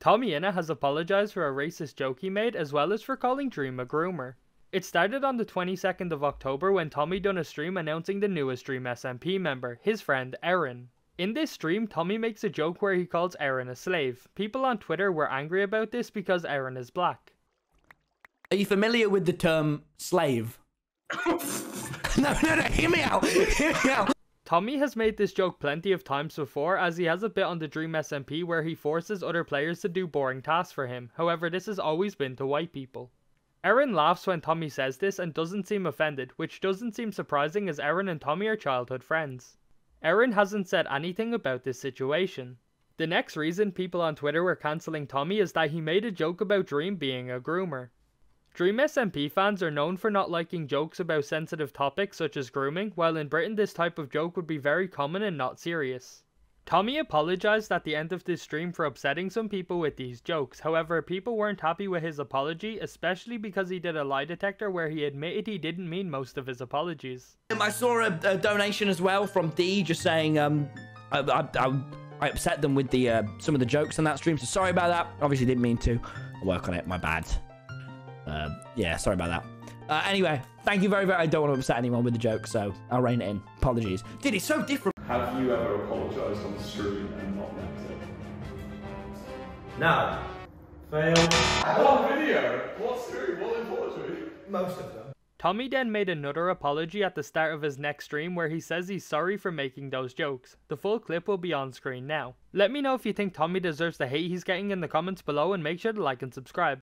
TommyInnit has apologised for a racist joke he made as well as for calling Dream a groomer. It started on the 22nd of October when Tommy done a stream announcing the newest Dream SMP member, his friend Eryn. In this stream, Tommy makes a joke where he calls Eryn a slave. People on Twitter were angry about this because Eryn is black. Are you familiar with the term slave? no, no, no, hear me out. Hear me out. Tommy has made this joke plenty of times before as he has a bit on the Dream SMP where he forces other players to do boring tasks for him, however this has always been to white people. Eryn laughs when Tommy says this and doesn't seem offended, which doesn't seem surprising as Eryn and Tommy are childhood friends. Eryn hasn't said anything about this situation. The next reason people on Twitter were cancelling Tommy is that he made a joke about Dream being a groomer. Dream SMP fans are known for not liking jokes about sensitive topics such as grooming, while in Britain this type of joke would be very common and not serious. Tommy apologised at the end of this stream for upsetting some people with these jokes, however people weren't happy with his apology, especially because he did a lie detector where he admitted he didn't mean most of his apologies. I saw a, a donation as well from D just saying um, I, I, I, I upset them with the uh, some of the jokes on that stream, so sorry about that. Obviously didn't mean to. I'll work on it, my bad. Uh, yeah, sorry about that. Uh, anyway, thank you very, very. I don't want to upset anyone with the joke, so I'll rein it in. Apologies. Dude, it's so different. Have you ever apologised on the stream and not meant it? No. Fail. What video? What stream? What apology? Most of them. Tommy then made another apology at the start of his next stream where he says he's sorry for making those jokes. The full clip will be on screen now. Let me know if you think Tommy deserves the hate he's getting in the comments below and make sure to like and subscribe.